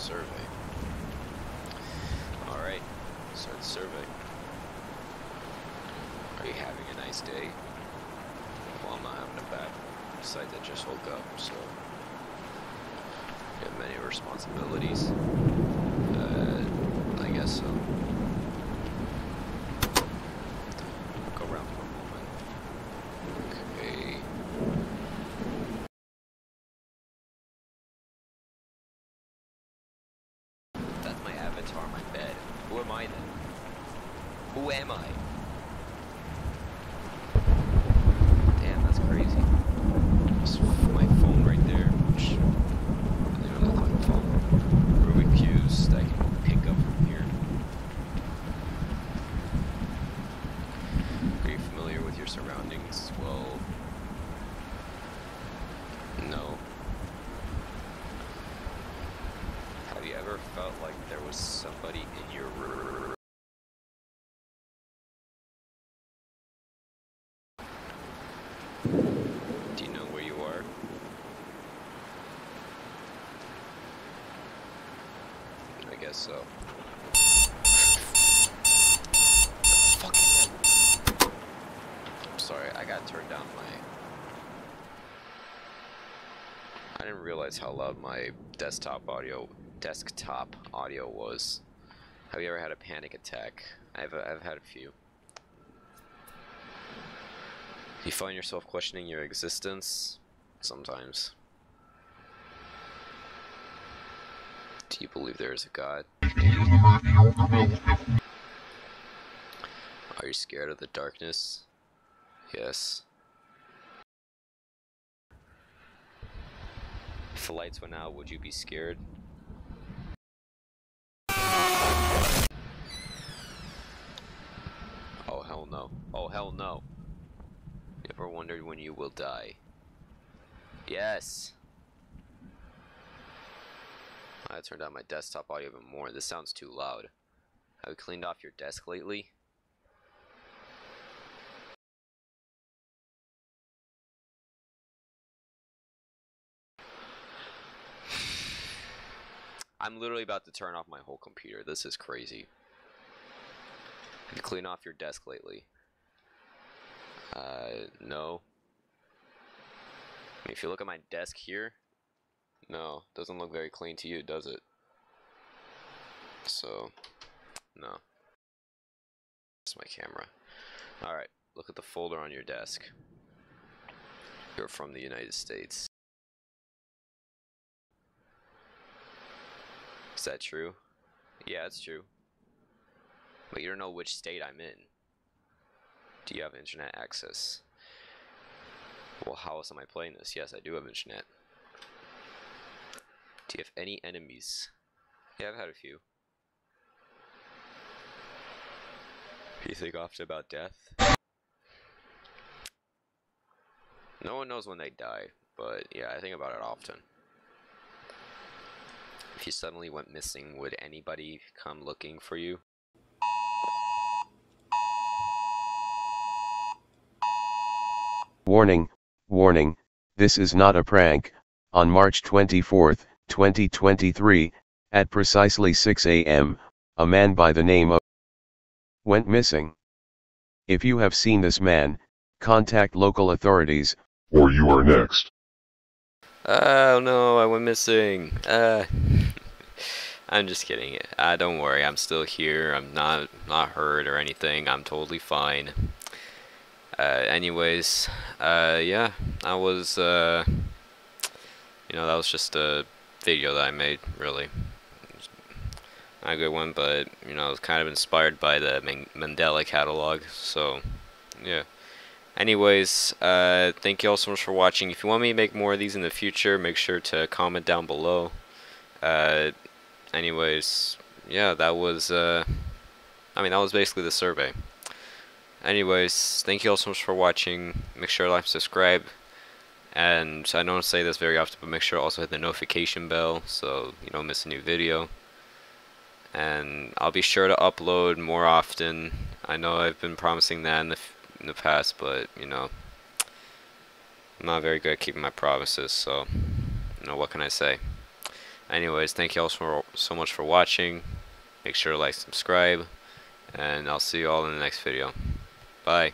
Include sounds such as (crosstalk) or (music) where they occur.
survey. Alright, start survey. Are you having a nice day? Well, I'm not having a bad besides I just woke up, so you have many responsibilities. Uh, I guess so. Go around for a moment. Okay. That's my avatar on my bed. Who am I then? Who am I? Damn, that's crazy. That's my phone right there, which doesn't even look like a phone. Rubik cubes that I can pick up from here. Are you familiar with your surroundings? Well, no. Have you ever felt like there was somebody in your room? Do you know where you are? I guess so. I'm sorry, I got turned down my. I didn't realize how loud my desktop audio desktop audio was. Have you ever had a panic attack? I've I've had a few. You find yourself questioning your existence sometimes. Do you believe there is a God? Are you scared of the darkness? Yes. If the lights went out, would you be scared? Oh hell no. Oh hell no. You ever wondered when you will die? Yes. I turned down my desktop audio even more. This sounds too loud. Have you cleaned off your desk lately? I'm literally about to turn off my whole computer. This is crazy. Have you cleaned off your desk lately? Uh, no. If you look at my desk here, no, doesn't look very clean to you, does it? So, no. That's my camera. Alright, look at the folder on your desk. You're from the United States. Is that true? Yeah, it's true. But you don't know which state I'm in. Do you have internet access? Well, how else am I playing this? Yes, I do have internet. Do you have any enemies? Yeah, I've had a few. You think often about death? No one knows when they die, but yeah, I think about it often. If you suddenly went missing, would anybody come looking for you? Warning, warning, this is not a prank. On March 24, 2023, at precisely 6 a.m., a man by the name of went missing. If you have seen this man, contact local authorities, or you are next. Oh no, I went missing. Uh, (laughs) I'm just kidding. Uh, don't worry, I'm still here. I'm not not hurt or anything. I'm totally fine. Uh, anyways, uh, yeah, that was, uh, you know, that was just a video that I made, really. Not a good one, but, you know, I was kind of inspired by the Mandela catalogue, so, yeah. Anyways, uh, thank you all so much for watching. If you want me to make more of these in the future, make sure to comment down below. Uh, anyways, yeah, that was, uh, I mean, that was basically the survey. Anyways, thank you all so much for watching. Make sure to like, subscribe, and I don't say this very often, but make sure to also hit the notification bell so you don't miss a new video. And I'll be sure to upload more often. I know I've been promising that in the in the past, but you know, I'm not very good at keeping my promises. So, you know, what can I say? anyways, thank you all so, so much for watching. Make sure to like, subscribe, and I'll see you all in the next video. Bye.